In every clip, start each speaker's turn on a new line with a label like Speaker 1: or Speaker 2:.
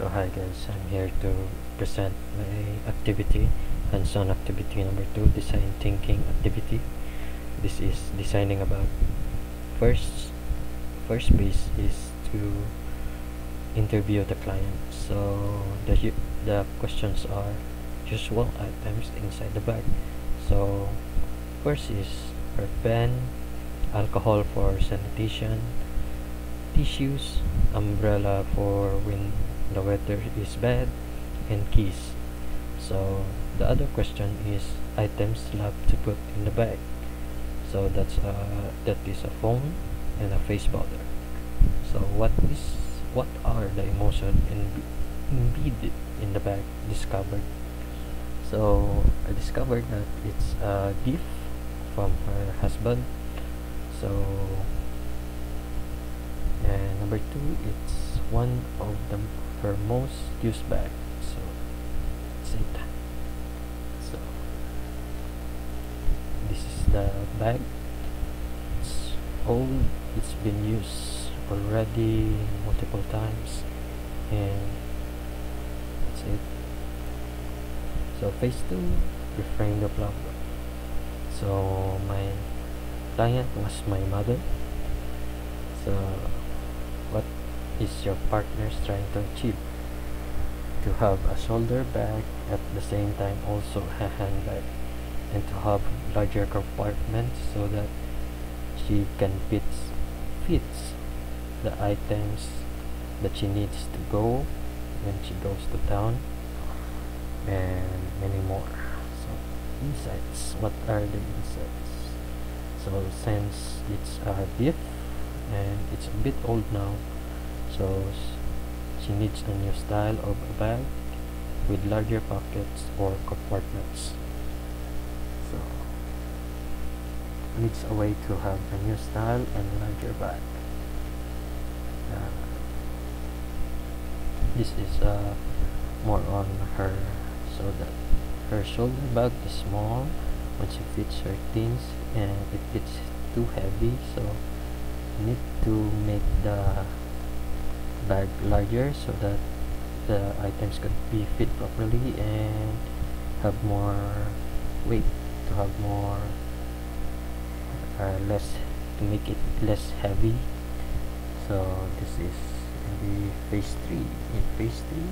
Speaker 1: So hi guys, I'm here to present my activity, hands-on activity number two, design thinking activity. This is designing about first first base is to interview the client. So the the questions are usual items inside the bag. So first is her pen, alcohol for sanitation, tissues, umbrella for when the weather is bad, and keys. So the other question is items left to put in the bag. So that's uh, that is a phone and a face powder. So what is what are the emotion in, embedded in the bag discovered? So I discovered that it's a gift from her husband. So and number two it's one of the her most used bag so same time. so this is the bag. It's old it's been used already multiple times and that's it. So phase two reframe the problem so my client was my mother. So what is your partner trying to achieve. To have a shoulder bag at the same time also a handbag and to have larger compartments so that she can fit fits the items that she needs to go when she goes to town and many more. So insights. What are the insights? So since it's a gift and it's a bit old now so she needs a new style of a bag with larger pockets or compartments. So needs a way to have a new style and larger bag uh, this is uh, more on her so that her shoulder bag is small when she fits her things and it gets too heavy so need to make the bag larger so that the items could be fit properly and have more weight to have more uh, less to make it less heavy. So this is the phase 3 in phase 3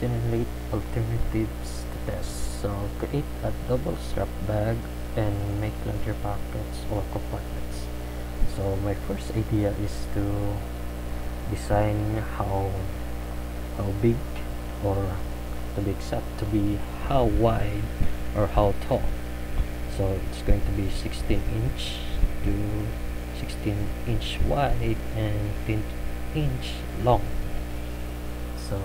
Speaker 1: generate alternatives to test so create a double strap bag and make larger pockets or compartments so my first idea is to design how how big or to be exact to be how wide or how tall. So it's going to be 16 inch to 16 inch wide and 10 inch long. So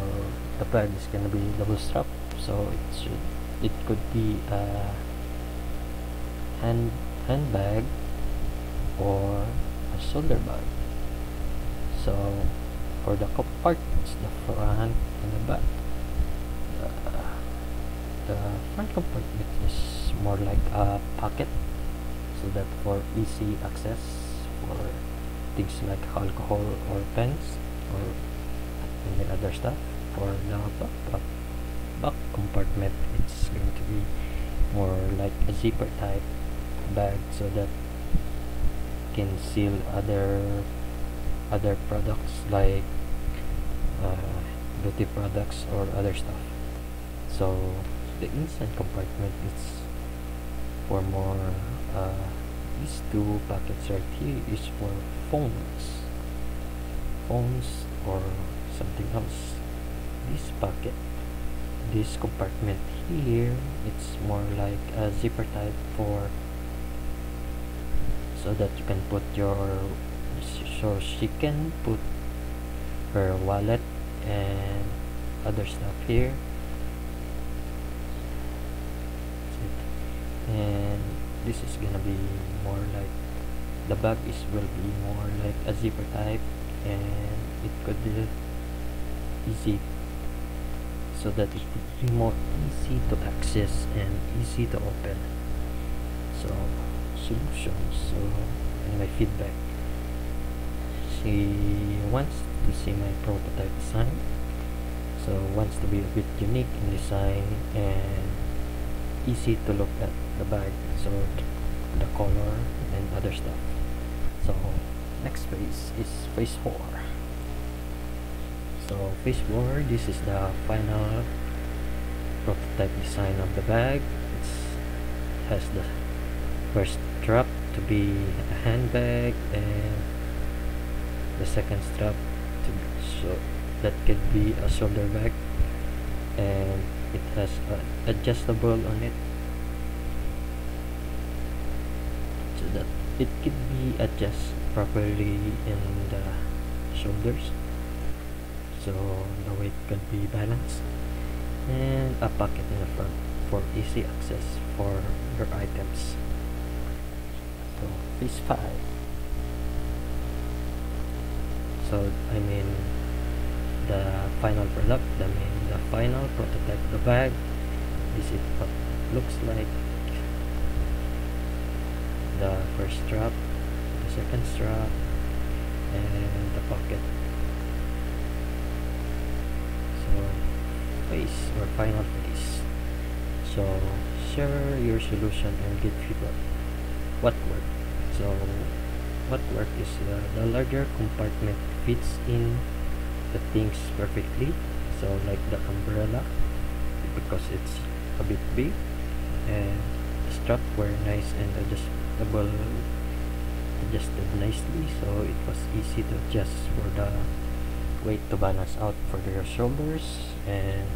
Speaker 1: the bag is going to be double strap. So it should it could be a hand handbag or a shoulder bag. So for the compartments the front and the back the, the front compartment is more like a pocket so that for easy access for things like alcohol or pens or any other stuff for the back, back, back compartment it's going to be more like a zipper type bag so that can seal other other products like uh, beauty products or other stuff. So the inside compartment is for more uh, these two pockets right here is for phones. Phones or something else. This pocket this compartment here it's more like a zipper type for so that you can put your so she can put her wallet and other stuff here. And this is gonna be more like the bag is will be more like a zipper type and it could be easy so that it would be more easy to access and easy to open. So solutions so in my feedback. She wants to see my prototype design. So wants to be a bit unique in design and easy to look at the bag so the color and other stuff. So next phase is phase 4 so phase 4 this is the final prototype design of the bag it has the first strap to be a handbag and the second strap to so that could be a shoulder bag. And it has a adjustable on it. So that it could be adjusted properly in the shoulders. So the weight could be balanced. And a pocket in the front for easy access for your items phase 5 so I mean the final product I mean the final prototype of the bag this is what looks like. The first strap the second strap and the pocket. So face or final face so share your solution and get feedback. What worked so what worked is the larger compartment fits in the things perfectly? So like the umbrella because it's a bit big and the strap were nice and adjustable adjusted nicely so it was easy to adjust for the weight to balance out for your shoulders and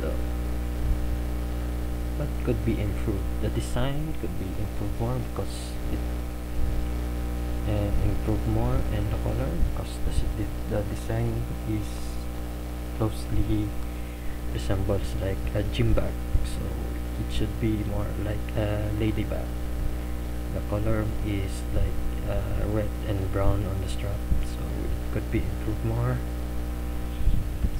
Speaker 1: so what could be improved. The design could be improved more because it and improve more and the color because the, the design is closely resembles like a gym bag. So it should be more like a lady bag. The color is like uh, red and brown on the strap. So it could be improved more.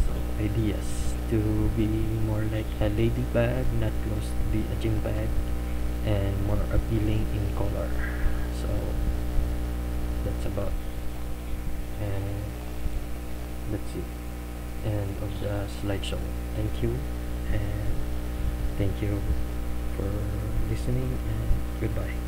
Speaker 1: So ideas to be more like a lady bag not close to be a bag and more appealing in color. So that's about and that's it. End of the slideshow. Thank you and thank you for listening and goodbye